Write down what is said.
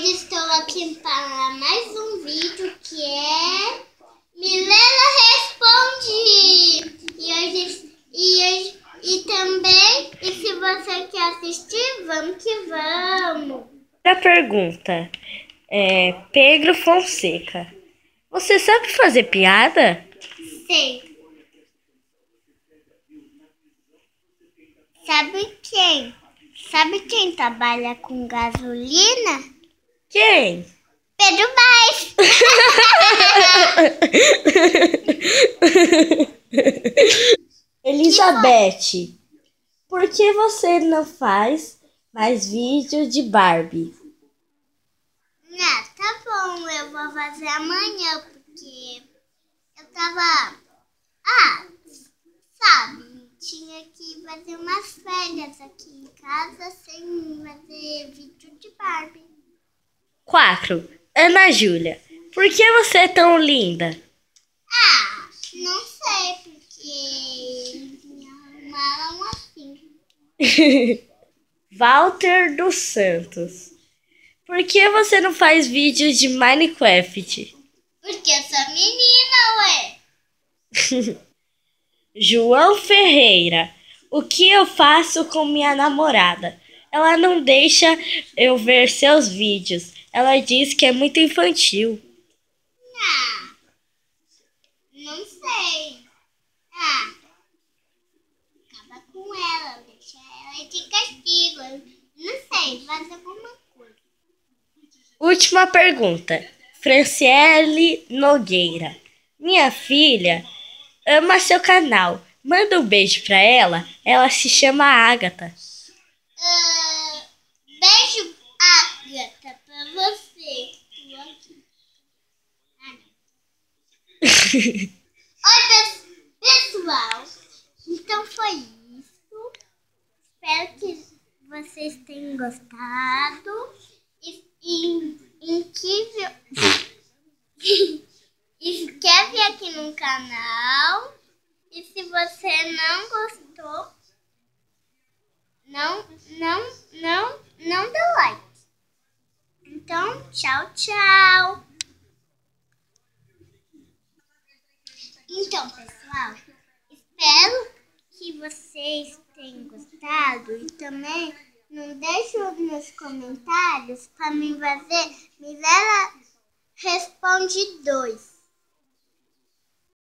hoje estou aqui para mais um vídeo que é Milela Responde! E hoje, e hoje, e também, e se você quer assistir, vamos que vamos! A pergunta é Pedro Fonseca. Você sabe fazer piada? Sei. Sabe quem? Sabe quem trabalha com gasolina? Quem? Pedro Baix. Elizabeth, por que você não faz mais vídeos de Barbie? Ah, tá bom, eu vou fazer amanhã, porque eu tava. Ah, sabe, tinha que fazer umas férias aqui em casa sem fazer vídeo. 4. Ana Júlia, por que você é tão linda? Ah, não sei, porque me arrumaram assim. Walter dos Santos, por que você não faz vídeos de Minecraft? Porque eu sou menina, ué. João Ferreira, o que eu faço com minha namorada? Ela não deixa eu ver seus vídeos. Ela diz que é muito infantil. Ah, não sei. Ah, acaba com ela, deixa ela de castigo. Não sei, faz alguma coisa. Última pergunta. Franciele Nogueira. Minha filha ama seu canal. Manda um beijo pra ela. Ela se chama Agatha. Ah, beijo, Agatha, pra você. Tô aqui. Ah, não. Oi, pes- pessoal. Então foi isso. Espero que vocês tenham gostado. E, e, incrível. Inscreve aqui no canal. E se você não gostou, não, não, não, não dê like. Então, tchau, tchau. Então, pessoal, espero que vocês tenham gostado e também não deixe nos comentários para me fazer Mirella Responde 2.